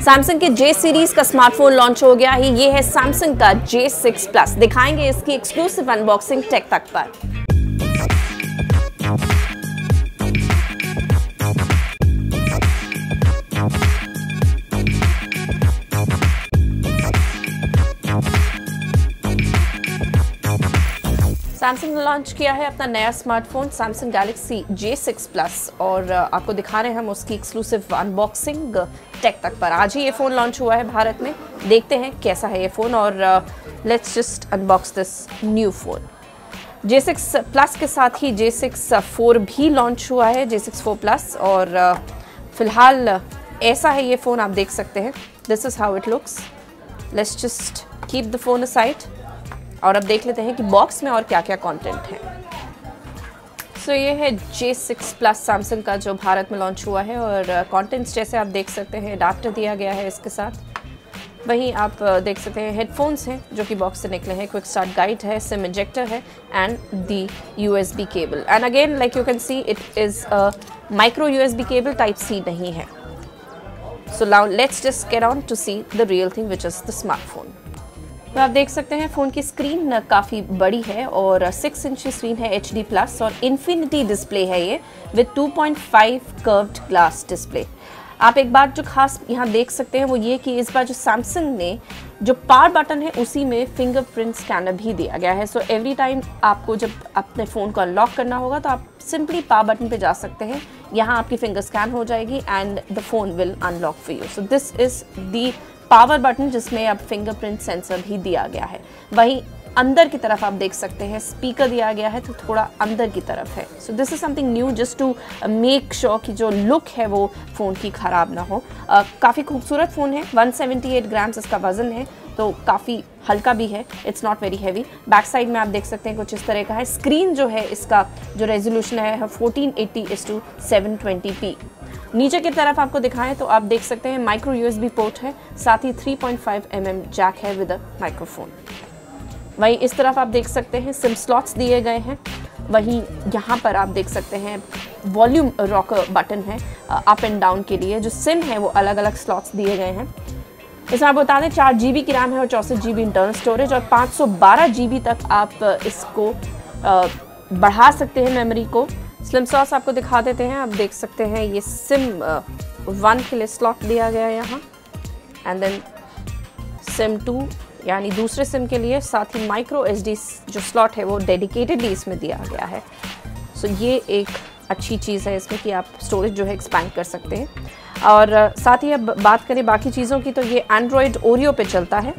Samsung के J series का smartphone launch हो गया है। ये है सैमसंग का जे सिक्स प्लस दिखाएँगे इसकी एक्सक्लूसिव अनबॉक्सिंग टेक तक पर। सैमसंग ने लॉन्च किया है अपना नया smartphone Samsung Galaxy J6 plus और आपको दिखा रहे हैं हम उसकी एक्सक्लूसिव अनबॉक्सिंग टेक तक पर. आज ही ये फ़ोन लॉन्च हुआ है भारत में. देखते हैं कैसा है ये फ़ोन और let's just unbox this new phone J6 plus के साथ ही J6 4 भी लॉन्च हुआ है J6 4 प्लस और फ़िलहाल ऐसा है ये फ़ोन आप देख सकते हैं. This is how it looks let's just keep the phone aside और अब देख लेते हैं कि बॉक्स में और क्या क्या कंटेंट है। सो ये है J6 प्लस सैमसंग का जो भारत में लॉन्च हुआ है और कंटेंट्स जैसे आप देख सकते हैं अडाप्टर दिया गया है इसके साथ। वहीं आप देख सकते हैं हेडफोन्स हैं जो कि बॉक्स से निकले हैं। क्विक स्टार्ट गाइड है सिम इंजेक्टर है and the USB cable and again like you can see it is micro USB cable type C नहीं है। So now let's just get on to see the real thing which is the smartphone तो आप देख सकते हैं, phone की screen काफ़ी बड़ी है और सिक्स इंच की स्क्रीन है एच डी प्लस और इन्फिनिटी डिस्प्ले है ये विद 2.5 कर्व्ड ग्लास डिस्प्ले आप एक बात जो खास यहाँ देख सकते हैं, वो ये कि इस बार जो सैमसंग ने जो पावर बटन है, उसी में फिंगरप्रिंट स्कैनर भी दिया गया है। सो एवरी टाइम आपको जब अपने फ़ोन को अनलॉक करना होगा तो आप सिंपली पावर बटन पे जा सकते हैं। यहाँ आपकी फिंगर स्कैन हो जाएगी and the phone will unlock for you so this is the power button जिसमें अब फिंगरप्रिंट सेंसर भी दिया गया है। वहीं अंदर की तरफ़ आप देख सकते हैं स्पीकर दिया गया है तो थोड़ा अंदर की तरफ़ है। So this is something new just to make sure कि जो लुक है वो फ़ोन की ख़राब ना हो। काफ़ी खूबसूरत फ़ोन है 178 ग्राम्स इसका वज़न है तो काफ़ी हल्का भी है it's not very heavy back side में आप देख सकते हैं कुछ इस तरह का है। स्क्रीन जो है, इसका जो रेजोल्यूशन है fourteen eighty is to seven twenty P नीचे की तरफ़ आपको दिखाएँ तो आप देख सकते हैं माइक्रो यूएसबी पोर्ट है, साथ ही 3.5 पॉइंट mm जैक है विद माइक्रोफोन वहीं इस तरफ़ आप देख सकते हैं सिम स्लॉट्स दिए गए हैं। वहीं यहाँ पर आप देख सकते हैं वॉल्यूम रॉकर बटन है अप एंड डाउन के लिए। जो सिम है वो अलग अलग स्लॉट्स दिए गए हैं। इसमें आप बता दें चार जी की रैम है और चौंसठ जी इंटरनल स्टोरेज और 512 जी तक आप इसको बढ़ा सकते हैं मेमोरी को। स्लिम सॉस आपको दिखा देते हैं आप देख सकते हैं ये सिम वन के लिए स्लॉट दिया गया है यहाँ। एंड देन सिम टू यानी दूसरे सिम के लिए साथ ही माइक्रो एच जो स्लॉट है वो डेडिकेटेडली इसमें दिया गया है। सो so, ये एक अच्छी चीज़ है इसमें कि आप स्टोरेज जो है एक्सपैंड कर सकते हैं। और साथ ही अब बात करें बाकी चीज़ों की तो ये एंड्रॉयड ओरियो पे चलता है।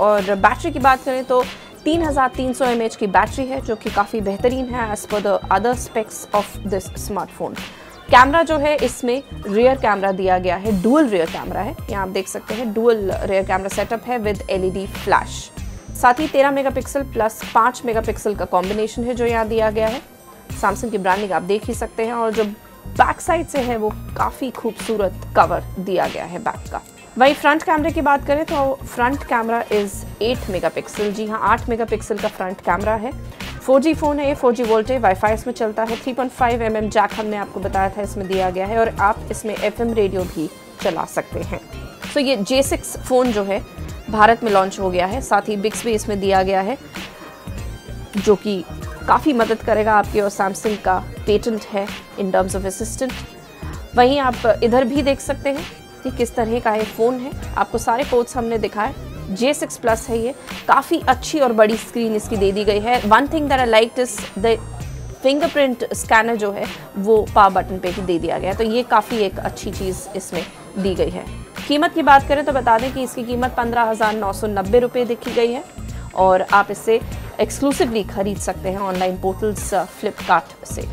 और बैटरी की बात करें तो 3300 सौ एम एच की बैटरी है, जो कि काफ़ी बेहतरीन है as per the other specs of this smartphone camera जो है, इसमें रियर कैमरा दिया गया है डुअल रियर कैमरा है। यहाँ आप देख सकते हैं डुअल रियर कैमरा सेटअप है विद एलईडी फ्लैश साथ ही 13 मेगापिक्सल प्लस 5 मेगापिक्सल का कॉम्बिनेशन है जो यहाँ दिया गया है। सैमसंग की ब्रांडिंग आप देख ही सकते हैं और जो बैक साइड से है, वो काफ़ी खूबसूरत कवर दिया गया है बैक का। वहीं फ्रंट कैमरे की बात करें तो फ्रंट कैमरा इज़ 8 मेगापिक्सल जी हाँ 8 मेगापिक्सल का फ्रंट कैमरा है। 4G फ़ोन है ये 4G वोल्टे वाईफाई इसमें चलता है। 3.5 पॉइंट mm जैक हमने आपको बताया था, इसमें दिया गया है और आप इसमें FM रेडियो भी चला सकते हैं। सो ये J6 फ़ोन जो है, भारत में लॉन्च हो गया है। साथ ही बिक्स भी इसमें दिया गया है, जो कि काफ़ी मदद करेगा आपके और सैमसंग का पेटेंट है इन टर्म्स ऑफ़ असिस्टेंट वहीं आप इधर भी देख सकते हैं। कि किस तरह का ये फ़ोन है। आपको सारे पोर्ट्स हमने दिखाए। जे सिक्स प्लस है ये। काफ़ी अच्छी और बड़ी स्क्रीन इसकी दे दी गई है। One thing that I like is the fingerprint scanner जो है, वो पावर बटन पे ही दे दिया गया है। तो ये काफ़ी एक अच्छी चीज़ इसमें दी गई है। कीमत की बात करें तो बता दें कि इसकी कीमत पंद्रह हज़ार नौ सौ नब्बे रुपये दिखी गई है और आप इसे एक्सक्लूसिवली खरीद सकते हैं ऑनलाइन पोर्टल्स फ्लिपकार्ट से।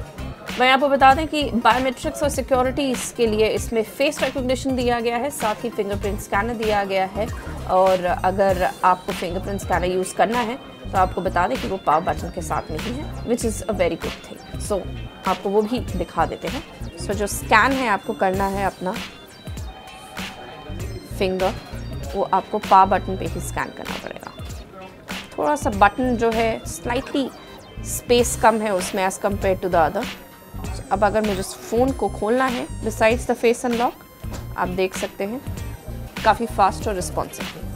मैं आपको बता दें कि बायोमेट्रिक्स और सिक्योरिटीज़ के लिए इसमें फेस रिकग्निशन दिया गया है साथ ही फिंगरप्रिंट स्कैनर दिया गया है। और अगर आपको फिंगरप्रिंट स्कैनर यूज़ करना है तो आपको बता दें कि वो पावर बटन के साथ में ही which is a very good thing so आपको वो भी दिखा देते हैं। सो so, जो स्कैन है आपको करना है अपना फिंगर वो आपको पावर बटन पे ही स्कैन करना पड़ेगा। थोड़ा सा बटन जो है स्लाइटली स्पेस कम है उसमें as compare to the other अब अगर मुझे फ़ोन को खोलना है बिसाइड्स द फेस अनलॉक आप देख सकते हैं, काफ़ी फास्ट और रिस्पॉन्सिव है।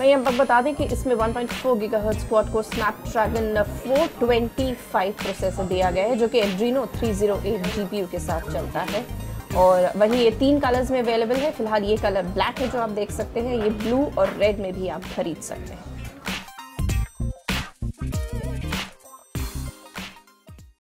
वहीं हम बता दें कि इसमें 1.4 point gigahertz quad core Snapdragon 425 processor दिया गया है, जो कि एड्रीनो थ्री ज़ीरो 308 जीपीयू के साथ चलता है। और वहीं ये तीन कलर्स में अवेलेबल है। फ़िलहाल ये कलर ब्लैक है, जो आप देख सकते हैं। ये ब्लू और रेड में भी आप खरीद सकते हैं।